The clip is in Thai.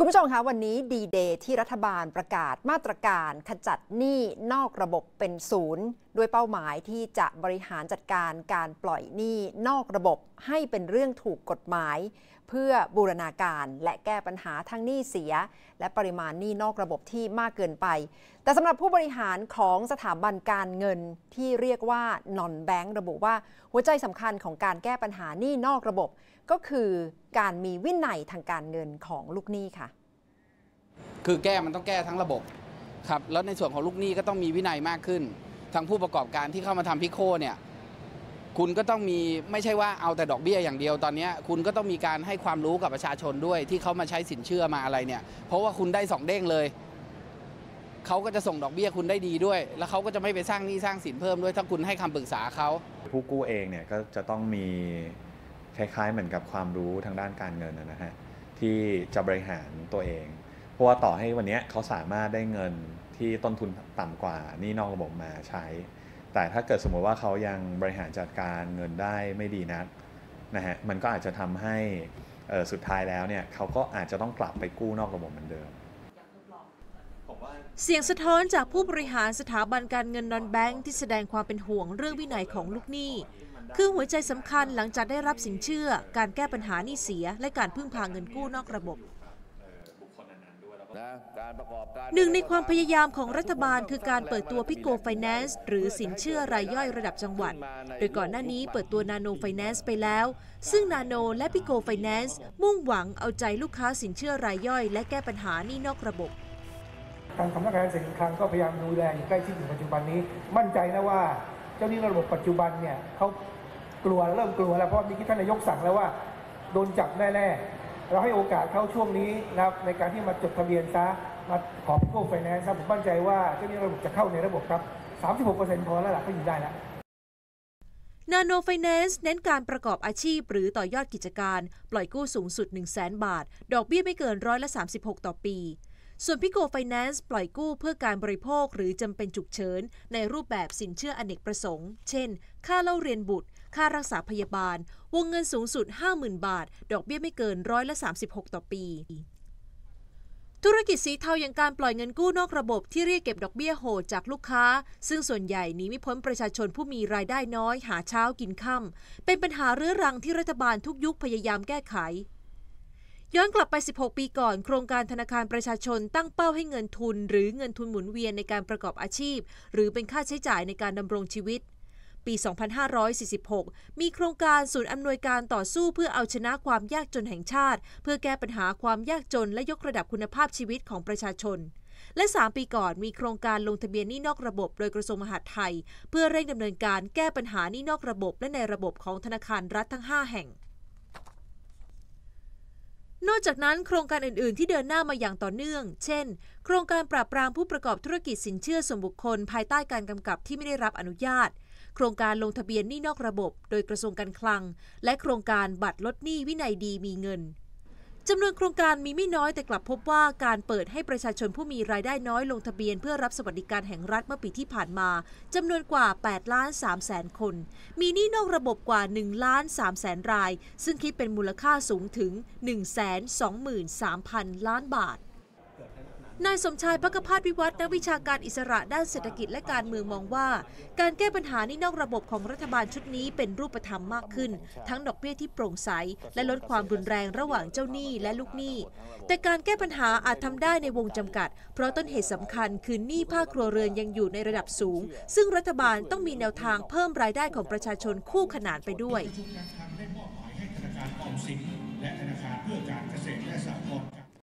คุณผู้ชมคะวันนี้ดีเดย์ที่รัฐบาลประกาศมาตรการขจัดหนี้นอกระบบเป็นศูนย์ ด้วยเป้าหมายที่จะบริหารจัดการการปล่อยหนี้นอกระบบให้เป็นเรื่องถูกกฎหมาย เพื่อบูรณาการและแก้ปัญหาทั้งหนี้เสีย และปริมาณหนี้นอกระบบที่มากเกินไป แต่สำหรับผู้บริหารของสถาบันการเงินที่เรียกว่านอนแบงก์ระบุว่าหัวใจสำคัญของการแก้ปัญหาหนี้นอกระบบ ก็คือการมีวินัยทางการเงินของลูกหนี้ค่ะ คือแก้มันต้องแก้ทั้งระบบครับแล้วในส่วนของลูกหนี้ก็ต้องมีวินัยมากขึ้น ทางผู้ประกอบการที่เข้ามาทำพิโคเนี่ยคุณก็ต้องมีไม่ใช่ว่าเอาแต่ดอกเบี้ยอย่างเดียวตอนนี้คุณก็ต้องมีการให้ความรู้กับประชาชนด้วย ที่เขามาใช้สินเชื่อมาอะไรเนี่ย เพราะว่าคุณได้สองเด้งเลยเขาก็จะส่งดอกเบี้ยคุณได้ดีด้วย แล้วเขาก็จะไม่ไปสร้างหนี้สร้างสินเพิ่มด้วย ถ้าคุณให้คำปรึกษาเขาผู้กู้เองเนี่ยก็จะต้องมีคล้ายๆเหมือนกับความรู้ทางด้านการเงินนะฮะที่จะบริหารตัวเอง เพราะว่าต่อให้วันนี้เขาสามารถได้เงิน ที่ต้นทุนต่ำกว่านี่นอกระบบมาใช้ แต่ถ้าเกิดสมมติว่าเขายังบริหารจัดการเงินได้ไม่ดีนักนะฮะมันก็อาจจะทำให้สุดท้ายแล้วเนี่ยเขาก็อาจจะต้องกลับไปกู้นอกระบบเหมือนเดิมเสียงสะท้อนจากผู้บริหารสถาบันการเงินนอนแบงค์ที่แสดงความเป็นห่วงเรื่องวินัยของลูกหนี้ คือหัวใจสำคัญหลังจากได้รับสินเชื่อ การแก้ปัญหาหนี้เสีย และการพึ่งพาเงินกู้นอกระบบ หนึ่งในความพยายามของรัฐบาลคือการเปิดตัวพิโกไฟแนนซ์หรือสินเชื่อรายย่อยระดับจังหวัด โดยก่อนหน้านี้เปิดตัวนาโนไฟแนนซ์ไปแล้ว ซึ่งนาโนและพิโกไฟแนนซ์มุ่งหวังเอาใจลูกค้าสินเชื่อรายย่อย และแก้ปัญหาหนี้นอกระบบทางสำนักงานเศรษฐกิจคลังก็พยายามดูแลอยู่ใกล้ชิดอยู่ปัจจุบันนี้ มั่นใจนะว่าเจ้าหนี้ระบบปัจจุบันเนี่ยเขากลัวเริ่มกลัวแล้วเพราะมีที่ท่านนายกสั่งแล้วว่าโดนจับแน่ๆ เราให้โอกาสเขาช่วงนี้นะครับในการที่มาจดทะเบียนซะมาขอพิโกไฟแนนซ์ผมมั่นใจว่าเจ้าหนี้ระบบจะเข้าในระบบครับ 36%พอแล้วล่ะก็อยู่ได้แล้วนาโนไฟแนนซ์เน้นการประกอบอาชีพหรือต่อยอดกิจการ ปล่อยกู้สูงสุด 1 0 0 0 0 0 บาท ดอกเบี้ยไม่เกินร้อยละ 36 ต่อปี ส่วนพิโกไฟแนนซ์ปล่อยกู้เพื่อการบริโภคหรือจำเป็นฉุกเฉิน ในรูปแบบสินเชื่ออเนกประสงค์ เช่น ค่าเล่าเรียนบุตร ค่ารักษาพยาบาล วงเงินสูงสุด 50,000 บาท ดอกเบี้ยไม่เกินร้อยละ 36 ต่อปี ธุรกิจสีเทาอย่างการปล่อยเงินกู้นอกระบบที่เรียกเก็บดอกเบี้ยโหดจากลูกค้า ซึ่งส่วนใหญ่หนีไม่พ้นประชาชนผู้มีรายได้น้อย หาเช้ากินค่ำเป็นปัญหาเรื้อรังที่รัฐบาลทุกยุคพยายามแก้ไขย้อนกลับไป 16 ปีก่อน โครงการธนาคารประชาชนตั้งเป้าให้เงินทุน หรือเงินทุนหมุนเวียนในการประกอบอาชีพ หรือเป็นค่าใช้จ่ายในการดำรงชีวิต ปี 2546 มีโครงการศูนย์อำนวยการต่อสู้เพื่อเอาชนะความยากจนแห่งชาติ เพื่อแก้ปัญหาความยากจนและยกระดับคุณภาพชีวิตของประชาชน และ 3 ปีก่อนมีโครงการลงทะเบียนหนี้นอกระบบ โดยกระทรวงมหาดไทย เพื่อเร่งดำเนินการแก้ปัญหาหนี้นอกระบบและในระบบของธนาคารรัฐทั้ง 5 แห่งนอกจากนั้นโครงการอื่น ๆ ที่เดินหน้ามาอย่างต่อเนื่อง เช่น โครงการปราบปรามผู้ประกอบธุรกิจสินเชื่อส่วนบุคคล ภายใต้การกำกับที่ไม่ได้รับอนุญาต โครงการลงทะเบียนหนี้นอกระบบ โดยกระทรวงการคลัง และโครงการบัตรลดหนี้วินัยดีมีเงินจำนวนโครงการมีไม่น้อยแต่กลับพบว่าการเปิดให้ประชาชนผู้มีรายได้น้อยลงทะเบียนเพื่อรับสวัสดิการแห่งรัฐเมื่อปีที่ผ่านมาจำนวนกว่า 8 ล้าน3แสนคน มีหนี้นอกระบบกว่า 1 ล้าน3แสนราย ซึ่งคิดเป็นมูลค่าสูงถึง 123,000 ล้านบาท นายสมชายพักพาธวิวัฒนักวิชาการอิสระด้านเศรษฐกิจและการเมืองมองว่า การแก้ปัญหานี้นอกระบบของรัฐบาลชุดนี้เป็นรูปธรรมมากขึ้น ทั้งดอกเบี้ยที่โปร่งใส และลดความรุนแรงระหว่างเจ้าหนี้และลูกหนี้ แต่การแก้ปัญหาอาจทำได้ในวงจำกัด เพราะต้นเหตุสำคัญคือหนี้ภาคครัวเรือนยังอยู่ในระดับสูง ซึ่งรัฐบาลต้องมีแนวทางเพิ่มรายได้ของประชาชนคู่ขนานไปด้วยให้ธนาคารปลอมสินและธนาคารเพื่อการเกษตรและสหกรณ์